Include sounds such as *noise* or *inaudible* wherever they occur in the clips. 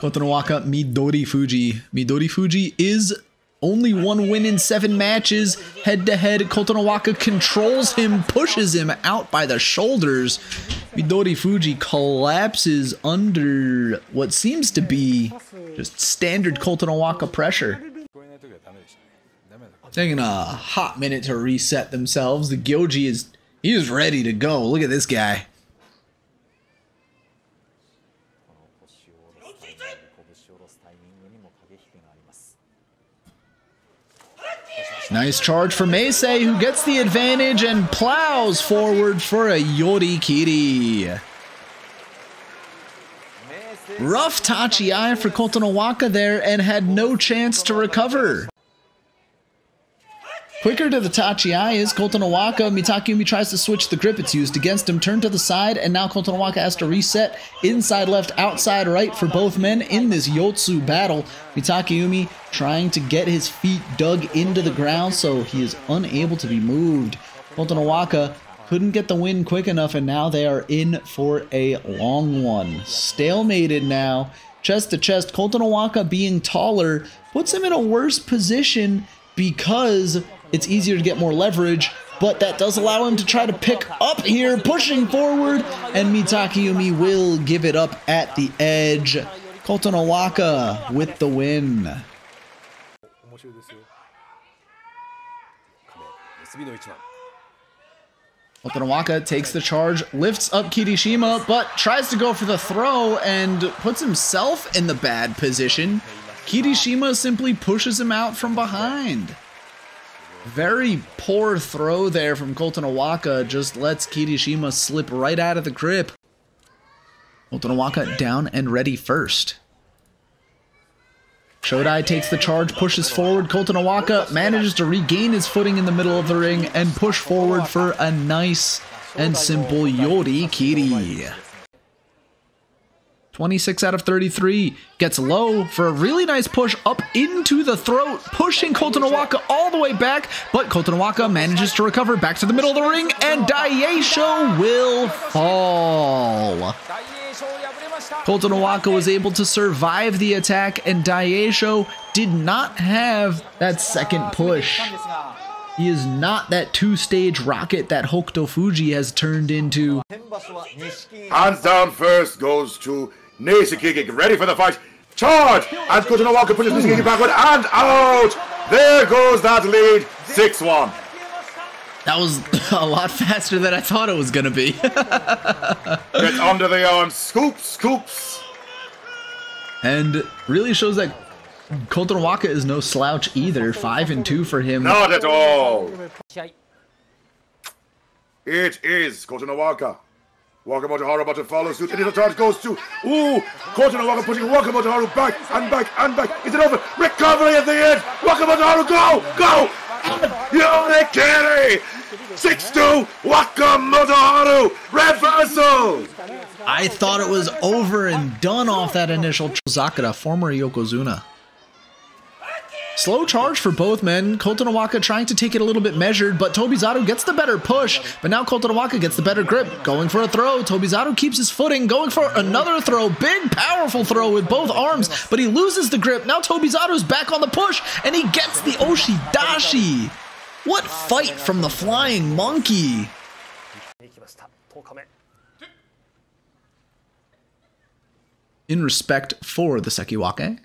Kotonowaka Midori Fuji. Midori Fuji is only one win in seven matches. Head to head, Kotonowaka controls him, pushes him out by the shoulders. Midori Fuji collapses under what seems to be just standard Kotonowaka pressure. Taking a hot minute to reset themselves. The Gyoji is he is ready to go. Look at this guy. Nice charge for Meisei, who gets the advantage and plows forward for a Yorikiri. Rough Tachi-ai for Kotonowaka there and had no chance to recover. Quicker to the Tachi is Kotonowaka. Mitakeumi tries to switch the grip it's used against him. Turn to the side, and now Kotonowaka has to reset. Inside left, outside right for both men in this Yotsu battle. Mitakeumi trying to get his feet dug into the ground so he is unable to be moved. Kotonowaka couldn't get the win quick enough, and now they are in for a long one. Stalemated now. Chest to chest, Kotonowaka being taller puts him in a worse position because it's easier to get more leverage, but that does allow him to try to pick up here, pushing forward, and Mitakeumi will give it up at the edge. Kotonowaka with the win. Kotonowaka takes the charge, lifts up Kirishima, but tries to go for the throw and puts himself in the bad position. Kirishima simply pushes him out from behind. Very poor throw there from Kotonowaka. Just lets Kirishima slip right out of the grip. Kotonowaka down and ready first. Shodai takes the charge, pushes forward. Kotonowaka manages to regain his footing in the middle of the ring and push forward for a nice and simple Yori Kiri. 26 out of 33 gets low for a really nice push up into the throat, pushing Kotonowaka all the way back, but Kotonowaka manages to recover back to the middle of the ring, and Daieisho will fall. Kotonowaka was able to survive the attack, and Daieisho did not have that second push. He is not that two-stage rocket that Hokuto Fuji has turned into. Hands down first goes to Nishikigi ready for the fight. Charge! And Kotonowaka pushes Nishikigi backward and out! There goes that lead. 6-1. That was *coughs* a lot faster than I thought it was going to be. *laughs* Get under the arm. scoops, scoops. And really shows that Kotonowaka is no slouch either. 5 and 2 for him. Not at all. It is Kotonowaka. Wakamoto Haru about to follow suit. The charge goes to. Ooh! Kotonowaka pushing Wakamoto Haru back and back and back. Is it over? Recovery at the end! Wakamoto Haru, go! Go! Yorikiri! 6-2! Wakamoto Haru! Reversal! I thought it was over and done off that initial Zakura, former Yokozuna. Slow charge for both men. Kotonowaka trying to take it a little bit measured, but Tobizaru gets the better push. But now Kotonowaka gets the better grip. Going for a throw. Tobizaru keeps his footing. Going for another throw. Big, powerful throw with both arms, but he loses the grip. Now Tobizaru's back on the push, and he gets the Oshidashi. What fight from the Flying Monkey. In respect for the Sekiwake,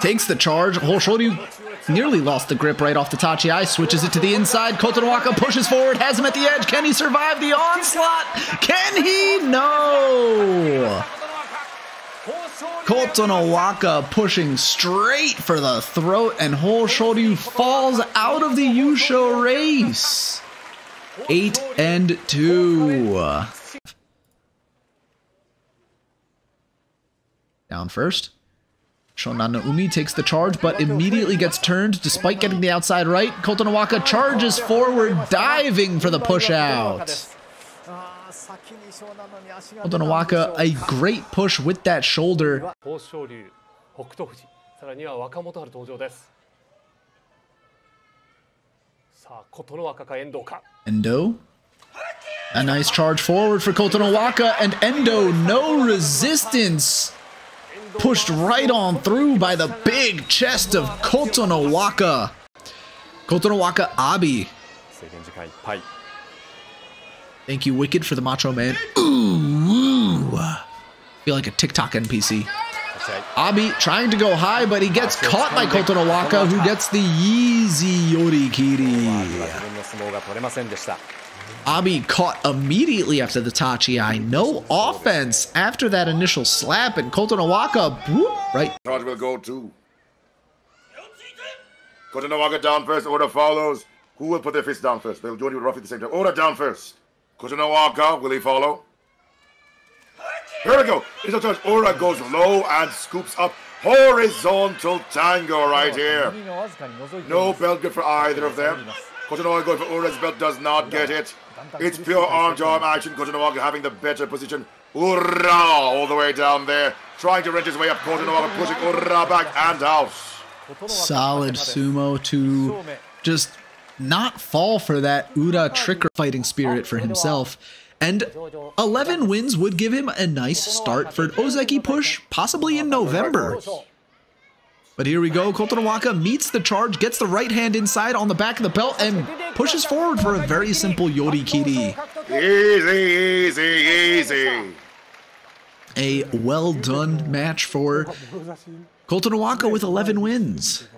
Takes the charge. Hoshoryu nearly lost the grip right off the Tachi Switches it to the inside. Kotonowaka pushes forward. Has him at the edge. Can he survive the onslaught? Can he? No. Kotonowaka pushing straight for the throat. And Hoshoryu falls out of the Yusho race. 8 and 2. Down first. Shonan Umi takes the charge, but immediately gets turned despite getting the outside right. Kotonowaka charges forward, diving for the push out. Kotonowaka, a great push with that shoulder. Endo A nice charge forward for Kotonowaka and Endo, no resistance. Pushed right on through by the big chest of Kotonowaka. Kotonowaka Abi. Thank you, Wicked, for the Macho Man. Ooh, ooh. Feel like a TikTok NPC. Abi trying to go high, but he gets caught by Kotonowaka, who gets the easy Yorikiri. Abi caught immediately after the Tachi-ai. No offense after that initial slap, and Kotonowaka, whoop, right. Charge will go too. to. Kotonowaka down first, Ura follows. Who will put their fist down first? They'll join you roughly at the same time. Ura down first. Kotonowaka, will he follow? Here we go. It's a touch. Ura goes low and scoops up. Horizontal tango right here. No belt good for either of them. Kotonowaka going for Ura's belt does not get it. It's pure arm to arm action. Kotonowaka having the better position. Ura all the way down there. Trying to wrench his way up. Kotonowaka pushing Ura back and out. Solid sumo to just not fall for that Ura tricker fighting spirit for himself. And 11 wins would give him a nice start for Ozeki push, possibly in November. But here we go. Kotonowaka meets the charge, gets the right hand inside on the back of the belt, and pushes forward for a very simple Yorikiri. Easy, easy, easy. A well done match for Kotonowaka with 11 wins.